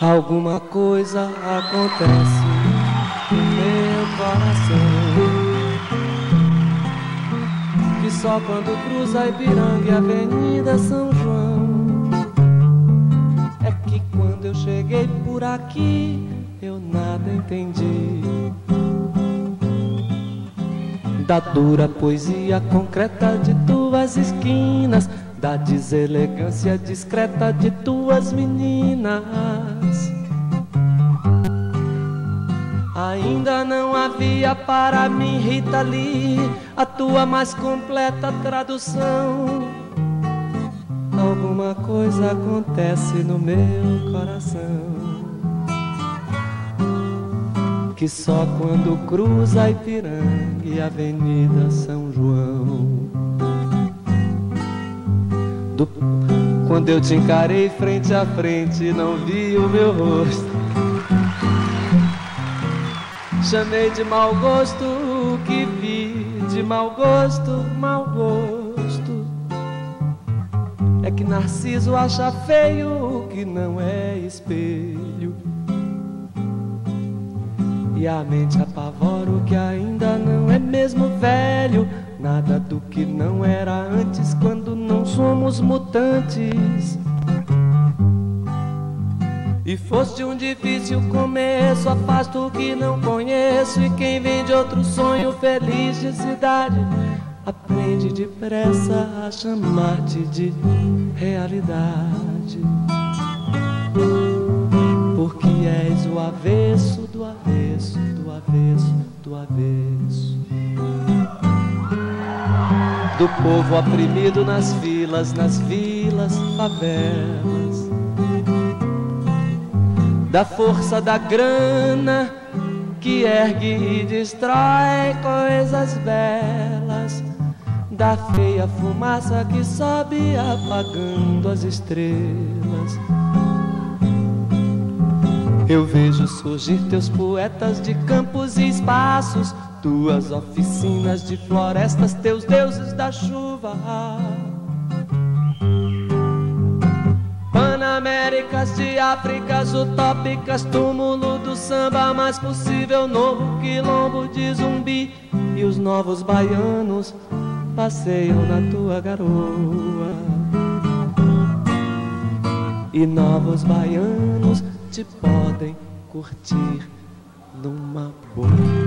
Alguma coisa acontece no meu coração. Que só quando cruza Ipiranga e Avenida São João É que quando eu cheguei por aqui eu nada entendi. Da dura poesia concreta de tuas esquinas Da deselegância discreta de tuas meninas Ainda não havia para mim, Rita Lee, a tua mais completa tradução. Alguma coisa acontece no meu coração. Que só quando cruza Ipiranga e Avenida São João. Do... Quando eu te encarei frente a frente, não vi o meu rosto Chamei de mau gosto o que vi, de mau gosto, mau gosto. É que Narciso acha feio o que não é espelho. E a mente apavora o que ainda não é mesmo velho. Nada do que não era antes quando somos mutantes. E foste um difícil começo, afasto o que não conheço. E quem vem de outro sonho feliz de cidade, aprende depressa a chamar-te de realidade. Porque és o avesso do avesso, do avesso, do avesso. Do povo oprimido nas filas, nas vilas, favelas da força da grana que ergue e destrói coisas belas, da feia fumaça que sobe apagando as estrelas. Eu vejo surgir teus poetas de campos e espaços, tuas oficinas de florestas, teus deuses da chuva. Panaméricas de Áfricas utópicas, túmulo do samba mais possível, novo quilombo de zumbi e os novos baianos passeiam na tua garoa. E novos baianos podem curtir numa boa.